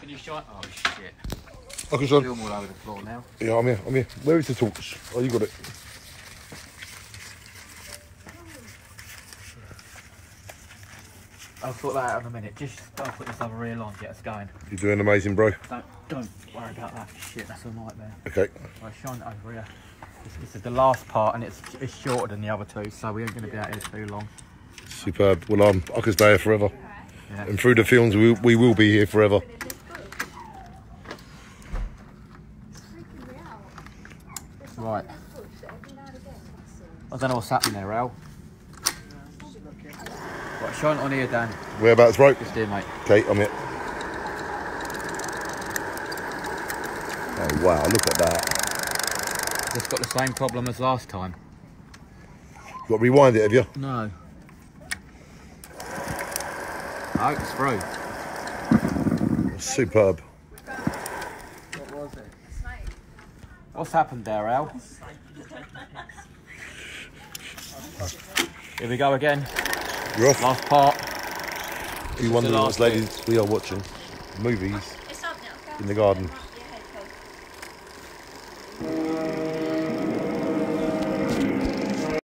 Can you shine? Oh shit. I can show. Film all over the floor now. Yeah, I'm here. I'm here. Where is the torch? Oh, you got it. I'll sort that out in a minute. Just and put this other reel on, get us going. You're doing amazing, bro. Don't don't worry about that shit. That's a nightmare. Okay. Right, shine it over here. This, this is the last part, and it's it's shorter than the other two, so we ain't gonna be out here too long. Superb. Well, um, I could stay here forever. Yeah. And through the films, we, we will be here forever. Right. I don't know what's happening there, Al. Right, shine on here, Dan. Whereabouts, bro? Just here, mate. Okay, I'm here. Oh, wow, look at that. It's got the same problem as last time. You got to rewind it, have you? No. Oh, it's through. Superb. What's happened there, Al? Here we go again. You're. Last part. If You wonder the what last ladies we are watching movies It's up now. in the garden.